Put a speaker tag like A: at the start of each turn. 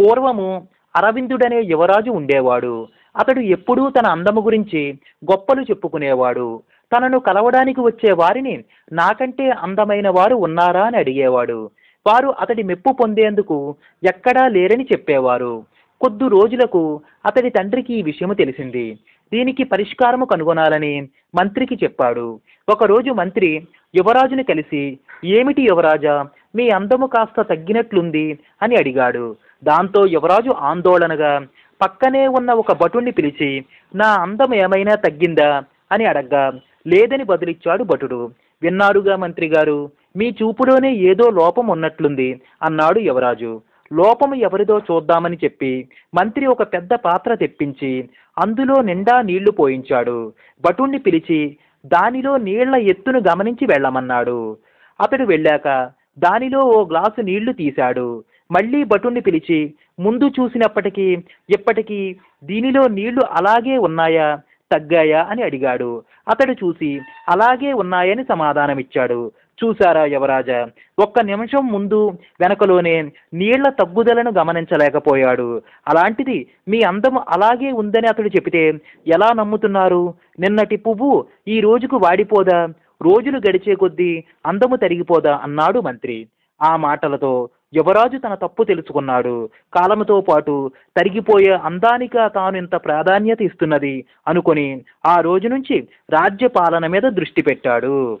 A: పూర్వము అరవిందుడనే యువరాజు ఉండేవాడు. అతడు ఎప్పుడూ తన అందము గురించి గొప్పలు చెప్పుకునేవాడు. తనను కలవడానికి వచ్చే వారిని నాకంటే అందమైన వారు ఉన్నారా అని అడిగేవాడు. వారు అతడి మెప్పు పొందేందుకు ఎక్కడా లేరని చెప్పేవారు. కొద్ది రోజులకు అతడి తండ్రికి ఈ విషయము తెలిసింది. దీనికి పరిష్కారము కనుగొనాలని మంత్రికి చెప్పాడు. ఒకరోజు మంత్రి యువరాజుని కలిసి ఏమిటి యువరాజా మీ అందము కాస్త తగ్గినట్లుంది అని అడిగాడు. దాంతో యువరాజు ఆందోళనగా పక్కనే ఉన్న ఒక భటుణ్ణి పిలిచి నా అందం ఏమైనా తగ్గిందా అని అడగ్గా లేదని బదులిచ్చాడు భటుడు. విన్నారుగా మంత్రి గారు మీ చూపులోనే ఏదో లోపం ఉన్నట్లుంది అన్నాడు యువరాజు. లోపము ఎవరిదో చూద్దామని చెప్పి మంత్రి ఒక పెద్ద పాత్ర తెప్పించి అందులో నిండా నీళ్ళు పోయించాడు. భటుణ్ణి పిలిచి దానిలో నీళ్ళ ఎత్తును గమనించి వెళ్ళమన్నాడు అతడు వెళ్ళాక దానిలో ఓ గ్లాసు నీళ్ళు తీశాడు. మళ్ళీ భటుణ్ణి పిలిచి ముందు చూసినప్పటికీ ఇప్పటికీ దీనిలో నీళ్ళు అలాగే ఉన్నాయా? తగ్గాయా? అని అడిగాడు. అతడు చూసి అలాగే ఉన్నాయని సమాధానమిచ్చాడు. చూసారా యువరాజా? ఒక్క నిమిషం ముందు వెనకలోనే నీళ్ళ తగ్గుదలను గమనించలేకపోయాడు. అలాంటిది మీ అందము అలాగే ఉందని అతడు చెబితే ఎలా నమ్ముతున్నారు? నిన్నటి పువ్వు ఈ రోజుకు వాడిపోదా? రోజులు గడిచే కొద్దీ అందము తరిగిపోదా అన్నాడు మంత్రి. ఆ మాటలతో యువరాజు తన తప్పు తెలుసుకున్నాడు. కాలముతో పాటు తరిగిపోయే అందానిక తాను ఇంత ప్రాధాన్యత ఇస్తున్నది అనుకొని ఆ రోజు నుంచి రాజ్యపాలన మీద దృష్టి పెట్టాడు.